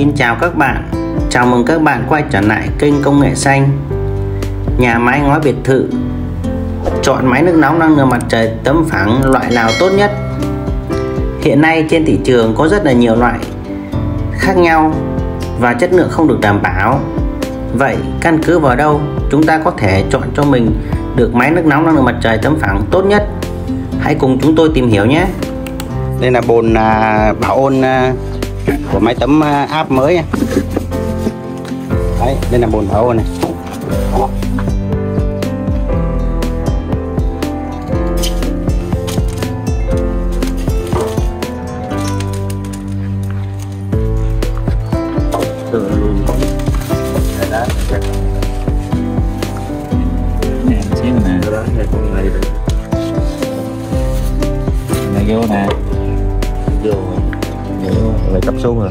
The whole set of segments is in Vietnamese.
Xin chào các bạn. Chào mừng các bạn quay trở lại kênh Công nghệ xanh Nhà máy ngói biệt thự. Chọn máy nước nóng năng lượng mặt trời tấm phẳng loại nào tốt nhất? Hiện nay trên thị trường có rất là nhiều loại khác nhau và chất lượng không được đảm bảo. Vậy căn cứ vào đâu chúng ta có thể chọn cho mình được máy nước nóng năng lượng mặt trời tấm phẳng tốt nhất? Hãy cùng chúng tôi tìm hiểu nhé. Đây là bồn à, bảo ôn à, của máy tấm à, áp mới này. Đấy, đây là bồn ôn này. Nè nè này nè vô nè. Vô vô này cấp xuống rồi.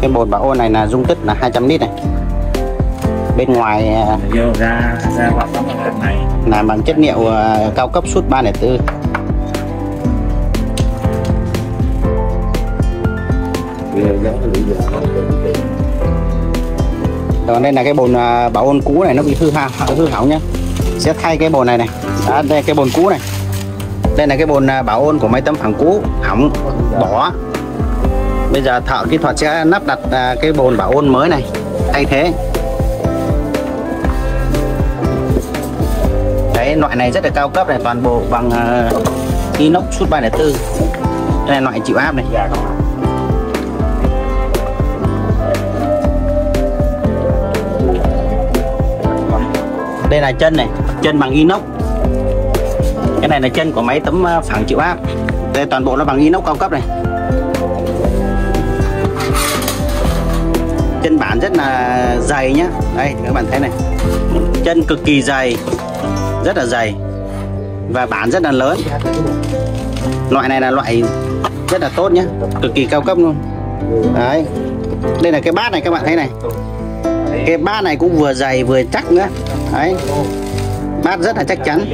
Cái bồn bảo ôn này là dung tích là 200 lít này. Bên ngoài à, nè vô ra ra qua tấm hàng này. là bằng chất liệu à, cao cấp suốt 304 Bây giờ gắn cái lưỡi giờ còn đây là cái bồn à, bảo ôn cũ này nó bị hư hao hư hỏng nhá. Sẽ thay cái bồn này này. Đó, đây cái bồn cũ này đây là cái bồn à, bảo ôn của máy tấm phẳng cũ hỏng bỏ. Bây giờ thợ kỹ thuật sẽ lắp đặt à, cái bồn bảo ôn mới này. Thay thế. Đấy loại này rất là cao cấp này toàn bộ bằng uh, inox suốt 304 đây là loại chịu áp này. Đây là chân này chân bằng inox cái này là chân của máy tấm ờ, phẳng chịu áp. Đây toàn bộ nó bằng inox cao cấp này. Chân bản rất là dày nhá. Đây, các bạn thấy này. Chân cực kỳ dày, rất là dày. Và bản rất là lớn. Loại này là loại rất là tốt nhá. Cực kỳ cao cấp luôn. Đấy. Đây là cái bát này, các bạn thấy này. Cái bát này cũng vừa dày, vừa chắc nữa đấy bát rất là chắc chắn.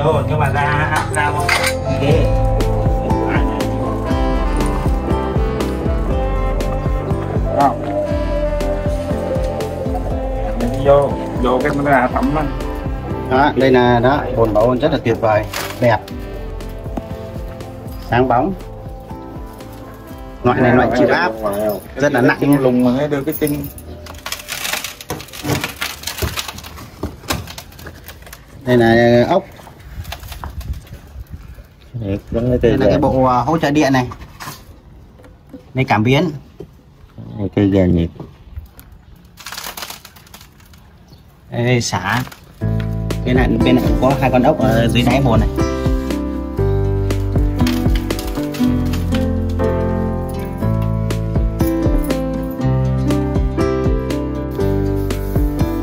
Vô vô cái ra tắm á đó đây là đó bồn bảo rất là tuyệt vời đẹp. Sáng bóng. Loại này loại chịu áp rất là nặng. lùng mà đưa cái chân đây là ốc. Gắn cái đây là cái bộ à, hỗ trợ điện này. Đây cảm biến. Cây gà nhiệt đây xả. Bên này bên này có hai con ốc ở dưới đáy bồn này.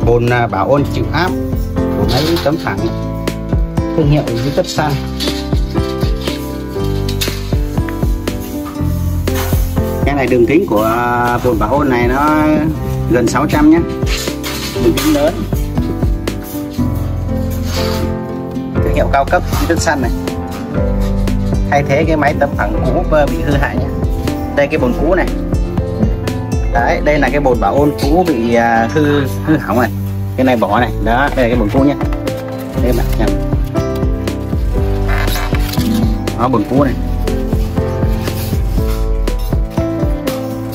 Bồn à, bảo ôn chịu áp của máy tấm phẳng thương hiệu với cấp xăng cái này đường kính của à, bồn bảo ôn này nó gần 600 nhé. Đường kính lớn. Thương hiệu cao cấp với tất xăng này. Thay thế cái máy tấm phẳng cũ bị hư hại nhé. Đây cái bồn cũ này. Đấy, đây là cái bồn bảo ôn cũ bị à, hư hư hỏng này cái này bỏ này. Đó đây là cái bồn cũ nhé đây bạn nhầm đó bồn cũ này.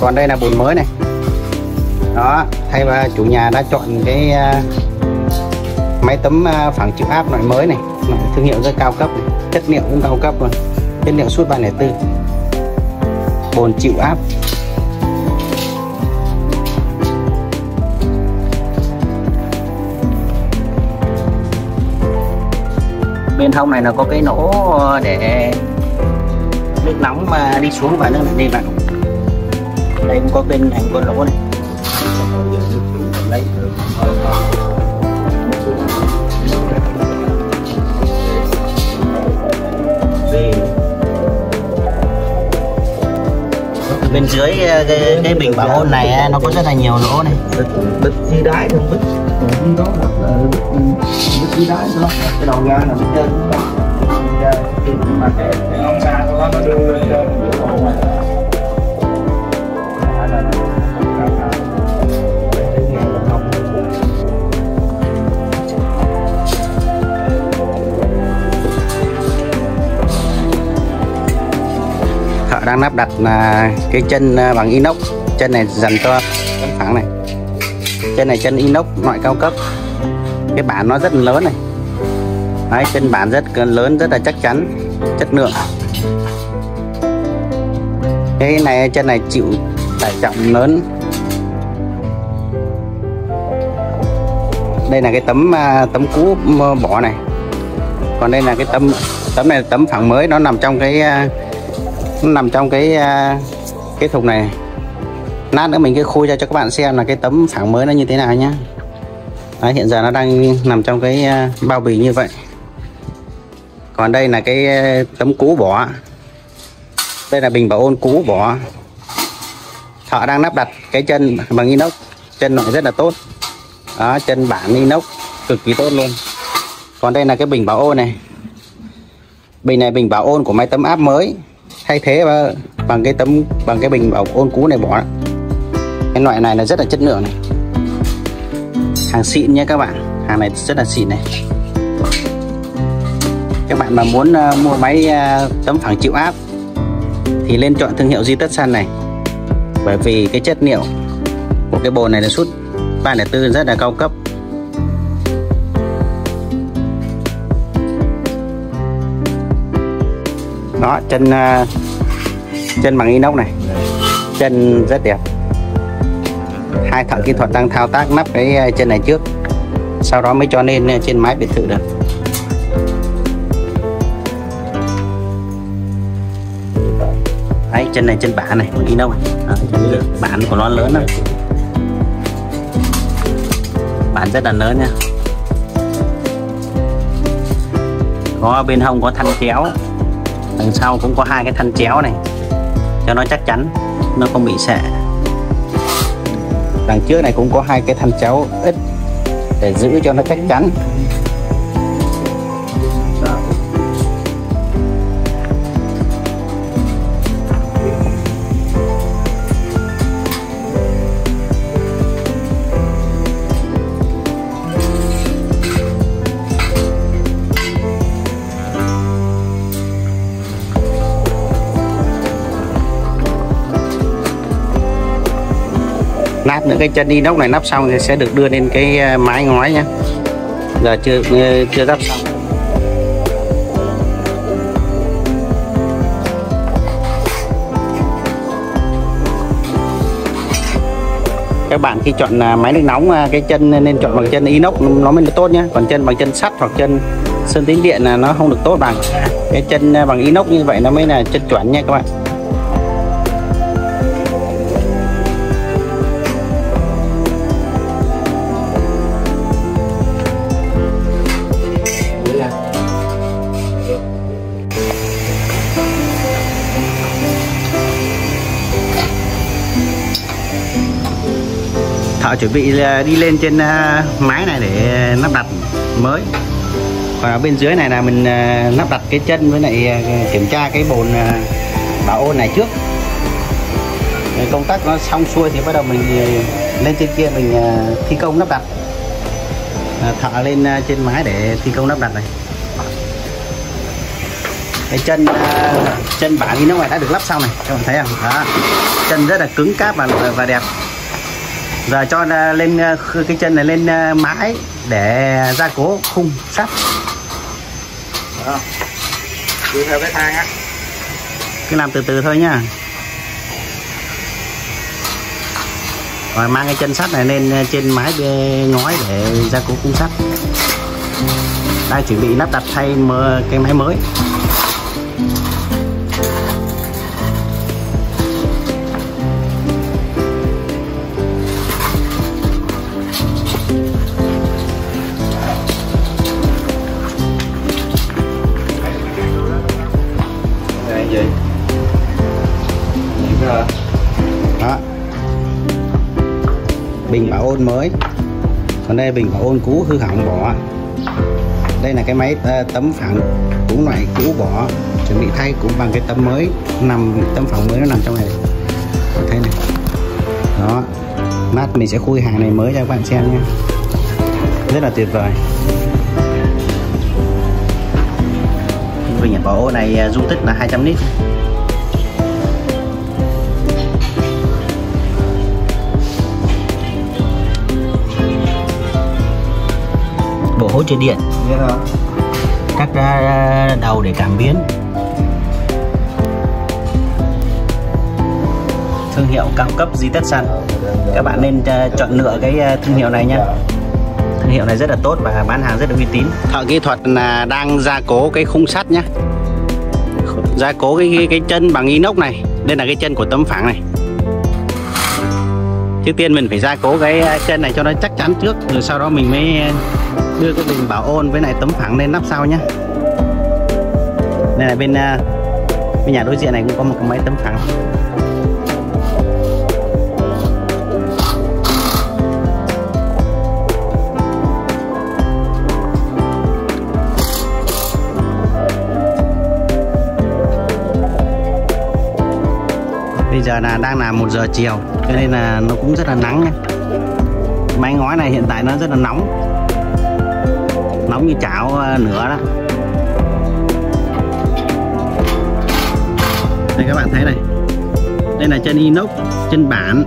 Còn đây là bồn mới này. Đó thay và chủ nhà đã chọn cái uh, máy tấm uh, phẳng chịu áp loại mới này. Loại thương hiệu rất cao cấp này. chất liệu cũng cao cấp luôn. Chất liệu suốt 304 bồn chịu áp. Bên hông này là có cái nỗ để nước nóng mà đi xuống và nước này đi vào. Đây cũng có bên này có lỗ này. Lấy bên dưới ờ, cái, cái bình bảo ôn này ờ, nó có rất là nhiều lỗ này. Bịch bịch đáy không bịch đó là bịch dưới nó cái đầu ra nằm trên ra mà cái cái ông xa của nó đưa lên trên giữa bộ này. Thợ đang lắp đặt là cái à, chân à, bằng inox. Chân này dành cho căng thẳng này. Chân này chân inox loại cao cấp cái bản nó rất lớn này. Đấy, chân bản rất lớn rất là chắc chắn chất lượng. Cái này chân này chịu tải trọng lớn. Đây là cái tấm à, tấm cũ bỏ này. Còn đây là cái tấm tấm này là tấm phẳng mới nó nằm trong cái à, nó nằm trong cái à, cái thùng này. Lát nữa mình cái khui ra cho các bạn xem là cái tấm phẳng mới nó như thế nào nhá. Đấy, hiện giờ nó đang nằm trong cái à, bao bì như vậy. Còn đây là cái à, tấm cũ bỏ. Đây là bình bảo ôn cũ bỏ. Thợ đang lắp đặt cái chân bằng inox. Chân loại rất là tốt. Đó, chân bản inox cực kỳ tốt luôn. Còn đây là cái bình bảo ôn này. Bình này bình bảo ôn của máy tấm áp mới. Thay thế à, bằng cái tấm bằng cái bình bảo ôn cũ này bỏ. Cái loại này là rất là chất lượng này hàng xịn nhé các bạn. Hàng này rất là xịn này. Các bạn mà muốn uh, mua máy uh, tấm phẳng chịu áp thì lên chọn thương hiệu Di Tất San này. Bởi vì cái chất liệu của cái bồn này là sút 304 rất là cao cấp. Đó chân uh, chân bằng inox này. Chân rất đẹp hai thợ kỹ thuật đang thao tác nắp cái chân này trước. Sau đó mới cho lên trên mái biệt thự được. Đấy chân này chân bả này bằng inox này. À, bản của nó lớn đó bản rất là lớn nha. Có bên hông có thanh chéo. Đằng sau cũng có hai cái thanh chéo này. Cho nó chắc chắn nó không bị xẻ đằng trước này cũng có hai cái thanh chéo ít để giữ cho nó chắc chắn. Lát nữa, cái chân inox này nắp xong thì sẽ được đưa lên cái ờ, mái ngói nha. giờ chưa ờ, chưa lắp xong. Các bạn khi chọn ờ, máy nước nóng cái chân nên chọn bằng chân inox, nó mới được tốt nhé còn chân bằng chân sắt hoặc chân sơn tính điện là nó không được tốt bằng. Cái chân bằng inox như vậy nó mới là chân chuẩn nha các bạn. Chuẩn bị à, đi lên trên à, mái máy này để lắp đặt mới. Còn ở bên dưới này là mình à, lắp đặt cái chân với lại kiểm tra cái bồn bảo ôn này trước. Công tác nó xong xuôi thì bắt đầu mình lên trên kia mình thi công lắp đặt. Thợ lên trên mái để thi công lắp đặt này. Cái chân chân bản đi nó ngoài đã được lắp xong này, các bạn thấy không? Đó. Chân rất là cứng cáp và và đẹp giờ cho lên ờ, cái chân này lên ờ, mái để gia cố khung sắt. Đi theo cái thang á. Cứ làm từ từ thôi nhá rồi mang cái chân sắt này lên trên mái ngói để gia cố khung sắt. Đang chuẩn bị lắp đặt thay cái máy mới ôn mới. Còn đây bình bảo ôn cũ hư hỏng bỏ. Đây là cái máy à, tấm phẳng cũng loại cũ bỏ. Chuẩn bị thay cũng bằng cái tấm mới. Nằm, tấm phẳng mới nó nằm trong này thấy này. Đó. Lát mình sẽ khui hàng này mới cho các bạn xem nhé. Rất là tuyệt vời. Bình bảo ô này à, dung tích là 200 lít. Trên điện. Biết không? các ờ, đầu để cảm biến. Thương hiệu cao cấp Zitetsun các bạn nên ờ, chọn lựa cái ờ, thương hiệu này nhé thương hiệu này rất là tốt và bán hàng rất là uy tín. Thợ kỹ thuật là đang gia cố cái khung sắt nhé gia cố cái, cái cái chân bằng inox này. Đây là cái chân của tấm phẳng này. Trước tiên mình phải gia cố cái ờ, chân này cho nó chắc chắn trước rồi sau đó mình mới đưa cái bình bảo ôn với lại tấm phẳng lên nắp sau nhé đây là bên à, bên nhà đối diện này cũng có một cái máy tấm phẳng. Bây giờ là đang là một giờ chiều, cho nên là nó cũng rất là nắng nhé máy ngói này hiện tại nó rất là nóng nóng như chảo ờ, nữa đó. Đây các bạn thấy này. Đây là chân inox chân bản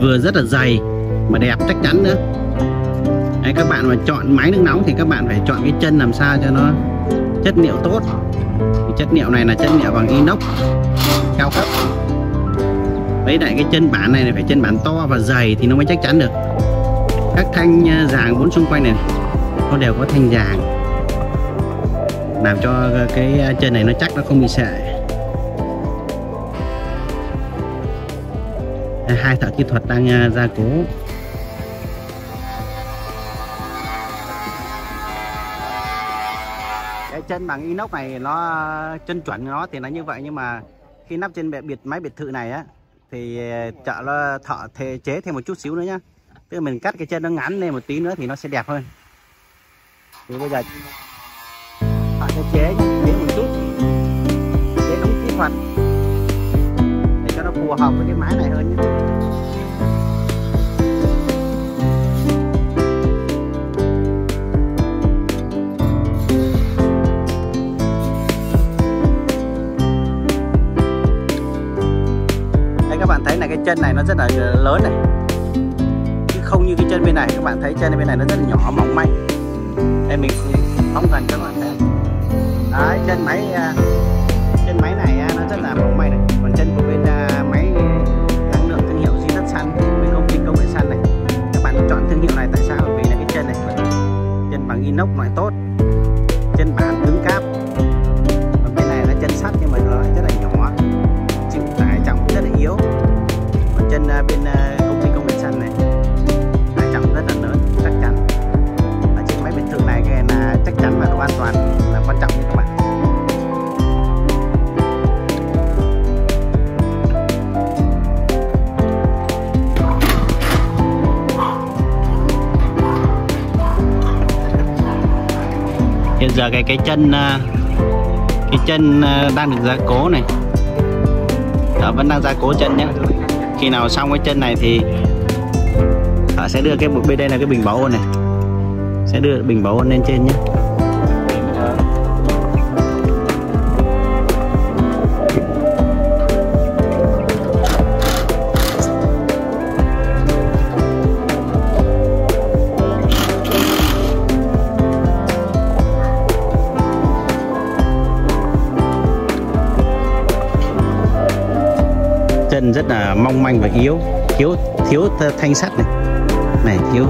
vừa rất là dày mà đẹp chắc chắn nữa. Đấy, các bạn mà chọn máy nước nóng thì các bạn phải chọn cái chân làm sao cho nó chất liệu tốt. Thì chất liệu này là chất liệu bằng inox cao cấp. Với lại cái chân bản này phải chân bản to và dày thì nó mới chắc chắn được. Các thanh ờ, giảng bốn xung quanh này nó đều có thanh vàng. Làm cho cái ờ, chân này nó chắc nó không bị sệ. Hai thợ kỹ thuật đang ờ, gia cố. Cái chân bằng inox này nó chân chuẩn nó thì nó như vậy, nhưng mà khi nắp trên biệt, máy biệt thự này á, thì ờ, chợ nó thợ thể chế thêm một chút xíu nữa nhá. Tức là mình cắt cái chân nó ngắn lên một tí nữa thì nó sẽ đẹp hơn thì bây giờ họ sẽ chế chế một chút. Chế đúng kỹ thuật. Để cho nó phù hợp với cái máy này hơn nhé. Đây, các bạn thấy là cái chân này nó rất là lớn này. Chứ không như cái chân bên này, các bạn thấy chân bên này nó rất là nhỏ, mỏng manh đây mình phóng gần cho các bạn thấy đấy chân máy à, trên chân máy này à, nó rất là mỏng manh này. Còn chân của bên à, máy năng lượng thương hiệu Zinat Sun bên công ty công nghệ Sun này. Các bạn chọn thương hiệu này tại sao? Bởi vì là cái chân này. Chân bằng inox loại tốt. Chân bản cứng cáp. Còn bên này là chân sắt nhưng mà nó lại rất là nhỏ. Chịu tải trọng rất là yếu. Còn chân bên hiện giờ cái cái chân à, cái chân à, đang được gia cố này. Thợ vẫn đang gia cố chân nhé. Khi nào xong cái chân này thì Thợ sẽ đưa cái bên đây là cái bình bảo ôn này. Sẽ đưa bình bảo ôn lên trên nhé. Rất là mong manh và yếu, thiếu thiếu thanh sắt này. Này, thiếu.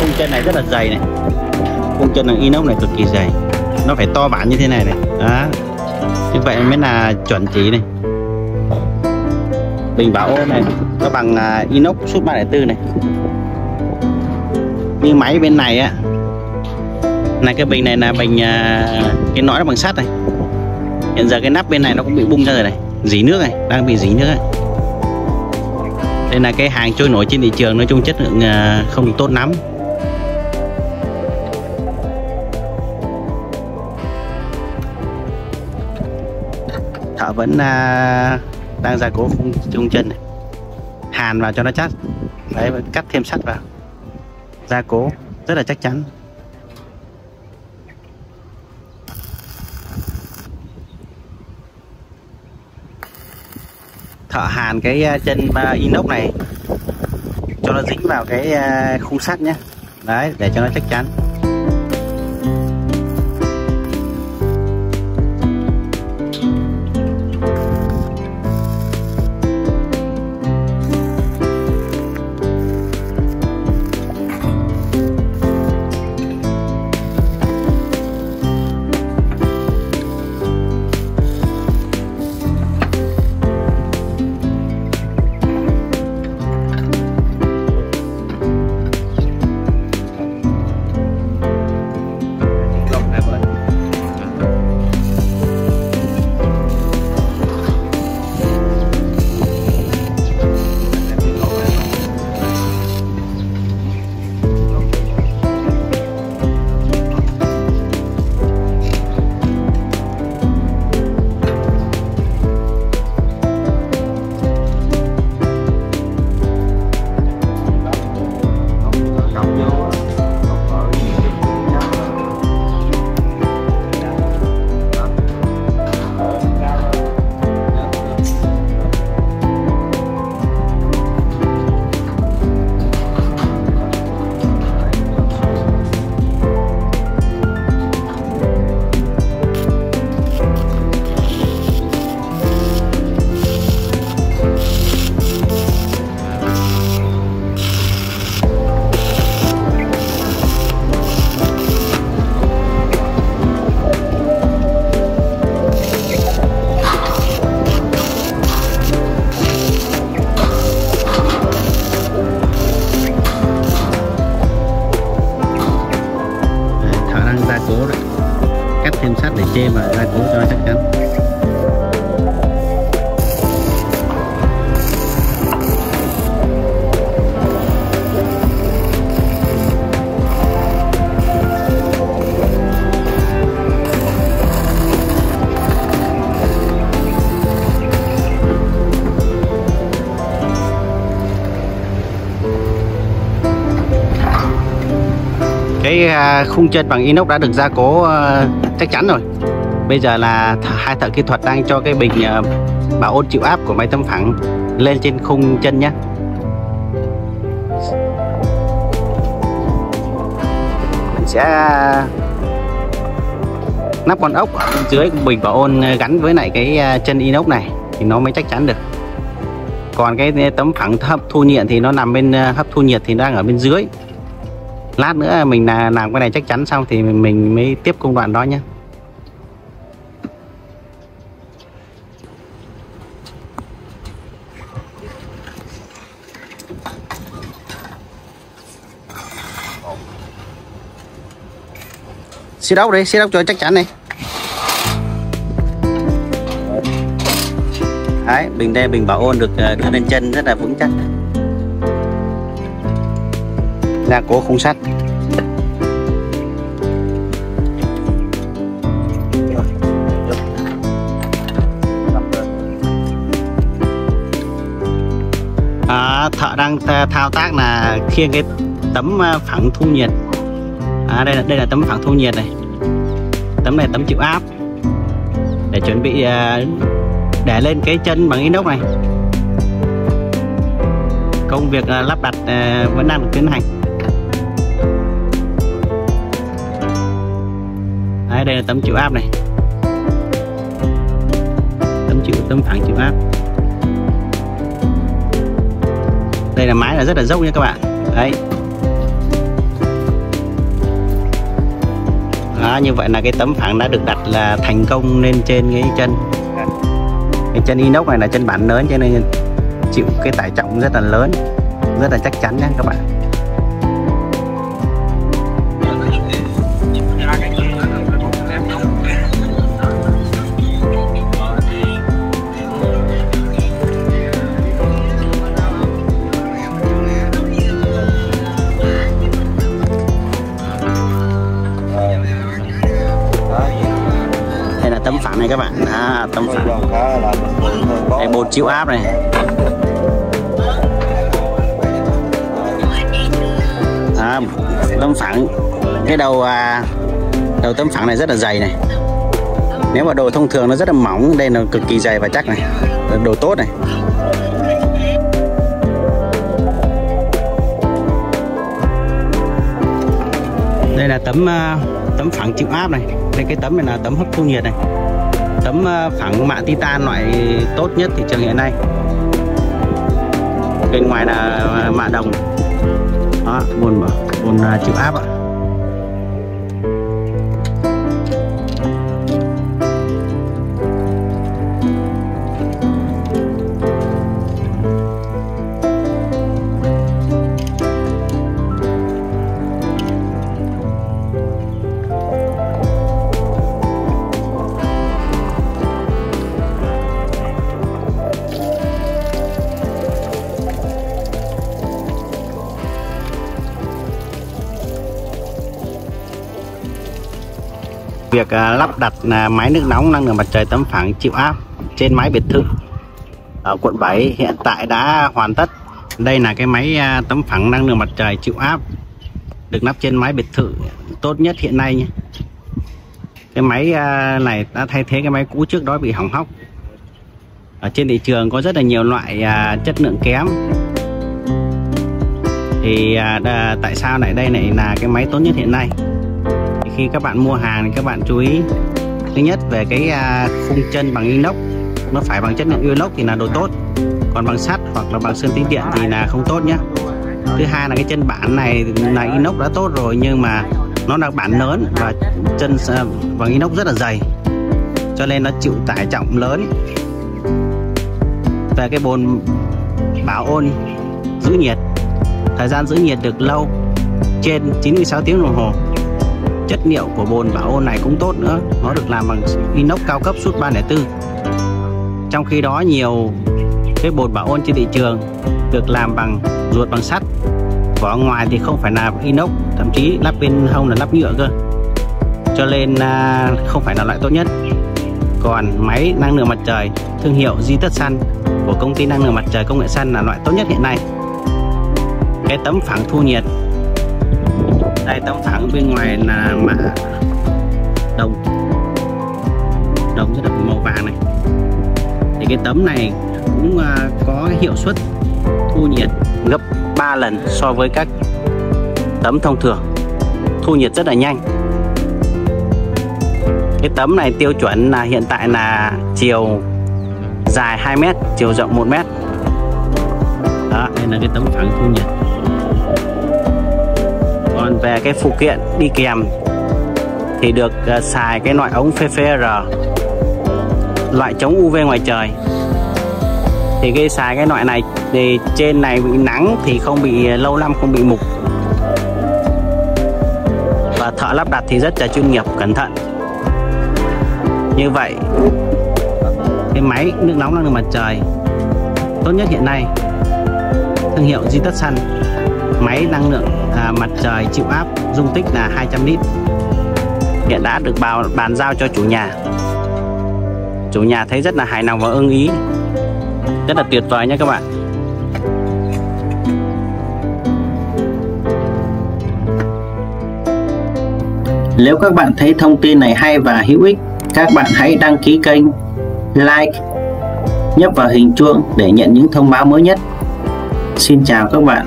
Khung chân này rất là dày này. Khung chân bằng inox này cực kỳ dày. Nó phải to bản như thế này này. Đó. Như vậy mới là chuẩn chỉ này. Bình bảo ôn này, nó bằng à, inox suốt 304 này. Như máy bên này á này, cái bình này là bình à, cái nõi nó bằng sắt này. Hiện giờ cái nắp bên này nó cũng bị bung ra rồi này. Dỉ nước này, đang bị dỉ nước này đây là cái hàng trôi nổi trên thị trường, nói chung chất lượng à, không tốt lắm. Thợ vẫn à, đang gia cố khung chung chân này. Hàn vào cho nó chắc. Đấy, cắt thêm sắt vào. Gia cố, rất là chắc chắn. Thợ hàn cái ờ, chân ờ, inox này. Cho nó dính vào cái ờ, khung sắt nhé. Đấy, để cho nó chắc chắn. À, khung chân bằng inox đã được gia cố à, chắc chắn rồi. Bây giờ là hai thợ kỹ thuật đang cho cái bình à, bảo ôn chịu áp của máy tấm phẳng lên trên khung chân nhé. Mình sẽ nắp con ốc ở bên dưới bình bảo ôn gắn với lại cái chân inox này thì nó mới chắc chắn được. Còn cái tấm phẳng hấp thu nhiệt thì nó nằm bên hấp thu nhiệt thì đang ở bên dưới lát nữa mình là làm cái này chắc chắn xong thì mình mới tiếp công đoạn đó nhé. Xi đốc đi xi đốc cho chắc chắn này đấy bình đây bình bảo ôn được đưa lên chân rất là vững chắc gia cố khung sắt. À, thợ đang thao tác là khiêng cái tấm à, phẳng thu nhiệt. À, đây là đây là tấm phẳng thu nhiệt này. Tấm này tấm chịu áp. Để chuẩn bị à, để lên cái chân bằng inox này. Công việc à, lắp đặt vẫn đang được tiến hành. Đây là tấm chịu áp này. Tấm chịu tấm phẳng chịu áp. Đây là mái là rất là dốc nha các bạn. Đấy. Đó, như vậy là cái tấm phẳng đã được đặt là thành công lên trên cái chân. Cái chân inox này là chân bản lớn cho nên chịu cái tải trọng rất là lớn rất là chắc chắn nha các bạn. này các bạn. À, tấm phản đây bột chịu áp này. À, tấm phẳng. Cái đầu à, đầu tấm phẳng này rất là dày này. Nếu mà đồ thông thường nó rất là mỏng đây là cực kỳ dày và chắc này. Đồ tốt này. Đây là tấm à, tấm phẳng chịu áp này. Đây cái tấm này là tấm hấp thu nhiệt này tấm ờ, phẳng mạ titan loại tốt nhất thị trường hiện nay. Bên ngoài là ờ, mạ đồng. Đó bồn bồn ờ, chịu áp ạ. Việc à, lắp đặt à, máy nước nóng năng lượng mặt trời tấm phẳng chịu áp trên máy biệt thự ở quận 7 hiện tại đã hoàn tất. Đây là cái máy à, tấm phẳng năng lượng mặt trời chịu áp được lắp trên máy biệt thự tốt nhất hiện nay nhé. Cái máy này đã thay thế cái máy cũ trước đó bị hỏng hóc. Ở trên thị trường có rất là nhiều loại chất lượng kém. Thì tại sao lại đây này là cái máy tốt nhất hiện nay? Khi các bạn mua hàng thì các bạn chú ý. Thứ nhất về cái à, khung chân bằng inox nó phải bằng chất lượng inox thì là đồ tốt. Còn bằng sắt hoặc là bằng sơn tĩnh điện thì là không tốt nhé thứ hai là cái chân bản này là inox đã tốt rồi nhưng mà nó là bản lớn và chân à, bằng inox rất là dày cho nên nó chịu tải trọng lớn. Về cái bồn bảo ôn giữ nhiệt thời gian giữ nhiệt được lâu trên 96 tiếng đồng hồ chất liệu của bồn bảo ôn này cũng tốt nữa. Nó được làm bằng inox cao cấp suốt 304 trong khi đó, nhiều cái bồn bảo ôn trên thị trường được làm bằng ruột bằng sắt. Vỏ ngoài thì không phải là inox, thậm chí lắp bên hông là lắp nhựa cơ. Cho nên à, không phải là loại tốt nhất. Còn máy năng lượng mặt trời, thương hiệu Di Sun của công ty năng lượng mặt trời công nghệ xanh là loại tốt nhất hiện nay. Cái tấm phẳng thu nhiệt đây tấm phẳng bên ngoài là mạ đồng. Đồng rất là màu vàng này. Thì cái tấm này cũng à, có hiệu suất thu nhiệt gấp 3 lần so với các tấm thông thường. Thu nhiệt rất là nhanh. Cái tấm này tiêu chuẩn là hiện tại là chiều dài 2 mét, chiều rộng 1 mét. Đó, đây là cái tấm phẳng thu nhiệt về cái phụ kiện đi kèm, thì được à, xài cái loại ống PFR loại chống UV ngoài trời. Thì cái xài cái loại này thì trên này bị nắng thì không bị à, lâu năm không bị mục. Và thợ lắp đặt thì rất là chuyên nghiệp, cẩn thận. Như vậy, cái máy nước nóng năng lượng mặt trời. Tốt nhất hiện nay, thương hiệu Di Sun máy năng lượng à, mặt trời chịu áp dung tích là 200 lít hiện đã được bào bàn giao cho chủ nhà chủ nhà thấy rất là hài lòng và ưng ý rất là tuyệt vời nhé các bạn Nếu các bạn thấy thông tin này hay và hữu ích, các bạn hãy đăng ký kênh, like, nhấp vào hình chuông để nhận những thông báo mới nhất. Xin chào các bạn.